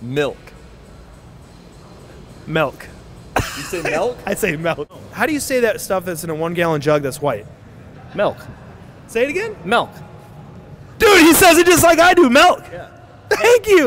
Milk. Milk. You say milk? I say milk. How do you say that stuff that's in a one gallon jug that's white? Milk. Say it again. Milk. Dude, he says it just like I do. Milk. Yeah. Thank you.